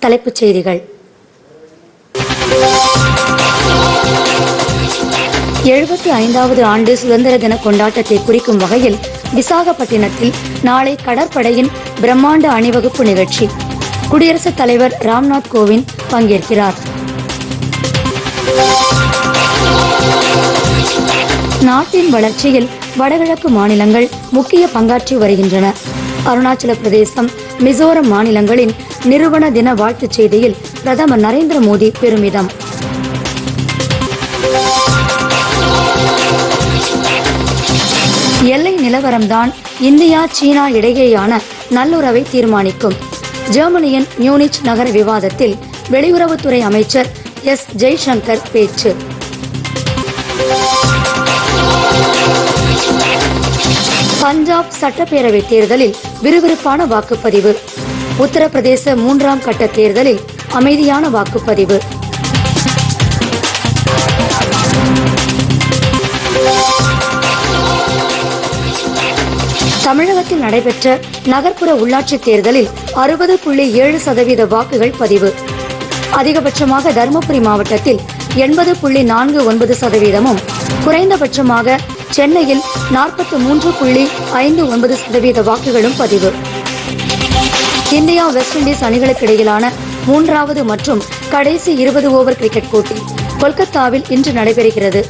தலைப்புச் செய்திகள். எழுபத்தி ஐந்தாவது ஆண்டு சுதந்திர தின கொண்டாட்டத்தை குறிக்கும் வகையில் விசாகப்பட்டினத்தில் நாளை கடற்படையின் பிரம்மாண்ட அணிவகுப்பு நிகழ்ச்சி. குடியரசுத் தலைவர் ராம்நாத் கோவிந்த் பங்கேற்கிறார். நாட்டின் வளர்ச்சியில் வடகிழக்கு மாநிலங்கள் முக்கிய பங்காற்றி வருகின்றன. அருணாச்சல பிரதேசம் மிசோரம் மாநிலங்களின் நிறுவன தின வாழ்த்துச் செய்தியில் பிரதமர் நரேந்திர மோடி பெருமிதம். எல்லை நிலவரம்தான் இந்தியா சீனா இடையேயான நல்லுறவை தீர்மானிக்கும். ஜெர்மனியின் மியூனிச் நகர விவாதத்தில் வெளியுறவுத்துறை அமைச்சர் எஸ். ஜெய்சங்கர் பேச்சு. பஞ்சாப் சட்டப்பேரவை தேர்தலில் விறுவிறுப்பான வாக்குப்பதிவு. உத்தரப்பிரதேச மூன்றாம் கட்ட தேர்தலில் அமைதியான வாக்குப்பதிவு. தமிழகத்தில் நடைபெற்ற நகர்ப்புற உள்ளாட்சி தேர்தலில் அறுபது புள்ளி ஏழு சதவீத வாக்குகள் பதிவு. அதிகபட்சமாக தருமபுரி மாவட்டத்தில் எண்பது புள்ளி நான்கு ஒன்பது சதவீதமும் குறைந்தபட்சமாக சென்னையில் நாற்பத்தி மூன்று புள்ளி ஐந்து ஒன்பது சதவீத வாக்குகளும் பதிவு. இந்தியா வெஸ்ட் இண்டீஸ் அணிகளுக்கு இடையிலான மூன்றாவது மற்றும் கடைசி இருபது ஓவர் கிரிக்கெட் போட்டி கொல்கத்தாவில் இன்று நடைபெறுகிறது.